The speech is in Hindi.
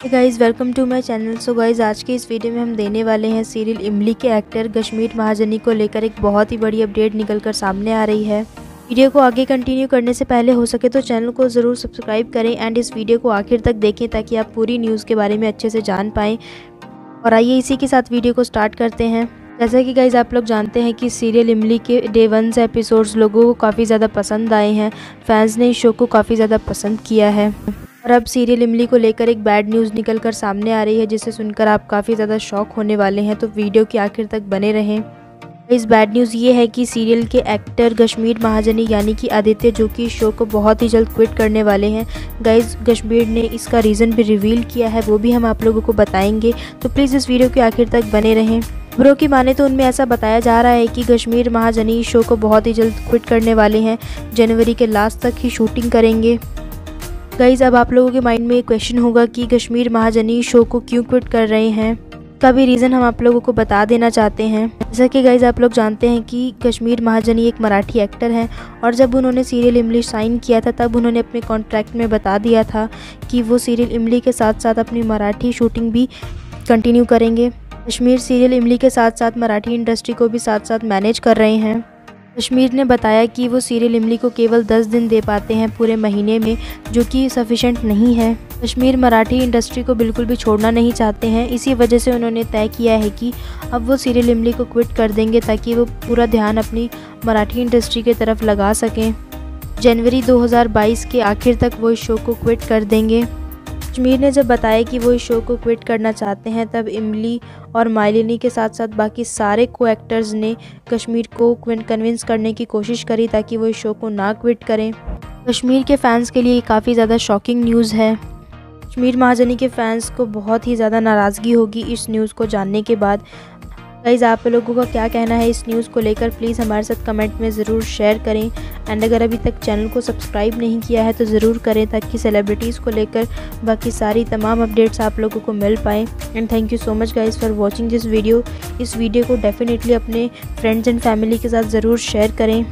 Guys welcome to my channel so guys आज के इस वीडियो में हम देने वाले हैं सीरियल इमली के एक्टर कश्मीर महाजनी को लेकर एक बहुत ही बड़ी अपडेट निकल कर सामने आ रही है। वीडियो को आगे कंटिन्यू करने से पहले हो सके तो चैनल को ज़रूर सब्सक्राइब करें एंड इस वीडियो को आखिर तक देखें ताकि आप पूरी न्यूज़ के बारे में अच्छे से जान पाएँ। और आइए इसी के साथ वीडियो को स्टार्ट करते हैं। जैसा कि गाइज़ आप लोग जानते हैं कि सीरियल इमली के डे वन से एपिसोड्स लोगों को काफ़ी ज़्यादा पसंद आए हैं। फैंस ने इस शो को काफ़ी ज़्यादा पसंद किया है। और अब सीरियल इमली को लेकर एक बैड न्यूज़ निकल कर सामने आ रही है, जिसे सुनकर आप काफ़ी ज़्यादा शॉक होने वाले हैं। तो वीडियो के आखिर तक बने रहें। इस बैड न्यूज़ ये है कि सीरियल के एक्टर कश्मीर महाजनी, यानी कि आदित्य, जो कि शो को बहुत ही जल्द क्विट करने वाले हैं। गाइज़ कश्मीर ने इसका रीज़न भी रिवील किया है, वो भी हम आप लोगों को बताएँगे। तो प्लीज़ इस वीडियो के आखिर तक बने रहें। खबरों की माने तो उनमें ऐसा बताया जा रहा है कि कश्मीर महाजनी शो को बहुत ही जल्द क्विट करने वाले हैं। जनवरी के लास्ट तक ही शूटिंग करेंगे। गाइज़ अब आप लोगों के माइंड में एक क्वेश्चन होगा कि कश्मीर महाजनी शो को क्यों क्विट कर रहे हैं? का भी रीज़न हम आप लोगों को बता देना चाहते हैं। जैसा कि गाइज़ आप लोग जानते हैं कि कश्मीर महाजनी एक मराठी एक्टर हैं और जब उन्होंने सीरियल इमली साइन किया था, तब उन्होंने अपने कॉन्ट्रैक्ट में बता दिया था कि वो सीरियल इमली के साथ साथ अपनी मराठी शूटिंग भी कंटिन्यू करेंगे। कश्मीर सीरियल इमली के साथ साथ मराठी इंडस्ट्री को भी साथ साथ मैनेज कर रहे हैं। कश्मीर ने बताया कि वो सीरियल इमली को केवल 10 दिन दे पाते हैं पूरे महीने में, जो कि सफिशेंट नहीं है। कश्मीर मराठी इंडस्ट्री को बिल्कुल भी छोड़ना नहीं चाहते हैं। इसी वजह से उन्होंने तय किया है कि अब वो सीरियल इमली को क्विट कर देंगे ताकि वो पूरा ध्यान अपनी मराठी इंडस्ट्री की तरफ़ लगा सकें। जनवरी 2022 के आखिर तक वो इस शो को क्विट कर देंगे। कश्मीर ने जब बताया कि वो इस शो को क्विट करना चाहते हैं, तब इमली और मालिनी के साथ साथ बाकी सारे को एक्टर्स ने कश्मीर को कन्विंस करने की कोशिश करी ताकि वो इस शो को ना क्विट करें। कश्मीर के फैंस के लिए काफ़ी ज़्यादा शॉकिंग न्यूज़ है। कश्मीर महाजनी के फैंस को बहुत ही ज़्यादा नाराज़गी होगी इस न्यूज़ को जानने के बाद। गाइज़ आप लोगों का क्या कहना है इस न्यूज़ को लेकर? प्लीज़ हमारे साथ कमेंट में ज़रूर शेयर करें। एंड अगर अभी तक चैनल को सब्सक्राइब नहीं किया है तो ज़रूर करें ताकि सेलिब्रिटीज़ को लेकर बाकी सारी तमाम अपडेट्स आप लोगों को मिल पाएँ। And thank you so much guys for watching this video इस वीडियो को डेफिनेटली अपने फ्रेंड्स एंड फैमिली के साथ ज़रूर शेयर करें।